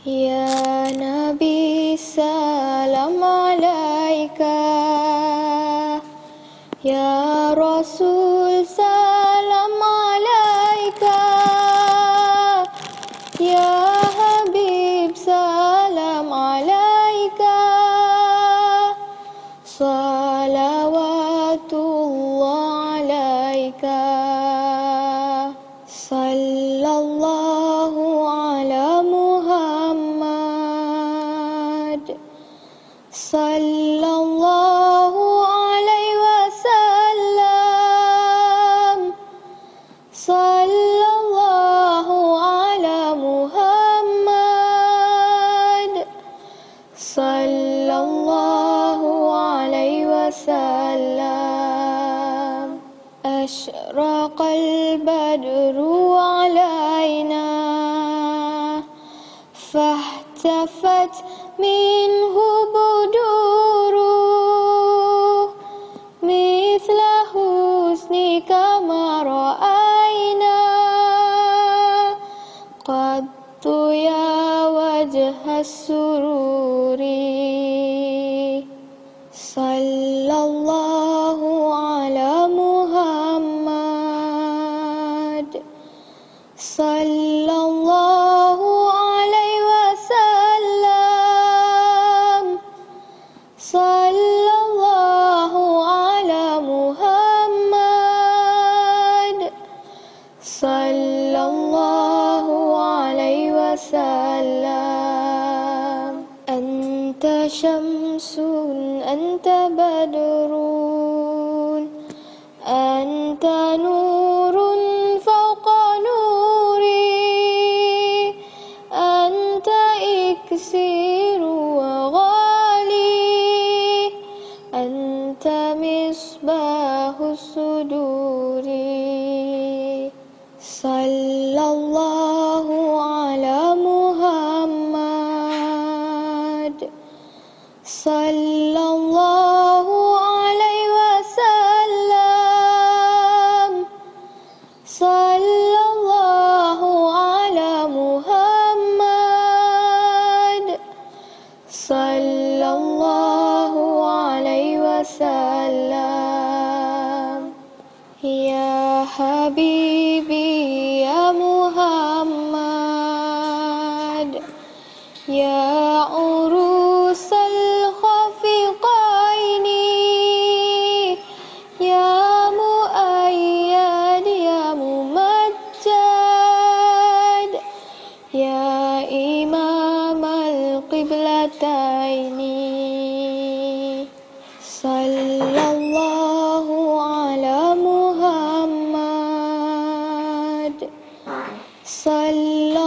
Ya Nabi salam alaika Ya Rasul salam alaika Ya Habib salam alaika Salam صلى الله عليه وسلم. صلى الله على محمد. صلى الله عليه وسلم. أشرق البدر علينا. فاحتفت منه بدوره مثل حسنك ما رأينا. قط يا وجه السرور. صلى الله على محمد. صلى الله عليه وسلم. صلى الله صلى الله عليه وسلم أنت شمس أنت بدر أنت نور صلى الله عليه وسلم. صلى الله على محمد. صلى الله عليه وسلم. يا حبيبي hataini sallallahu ala muhammad. Sallallahu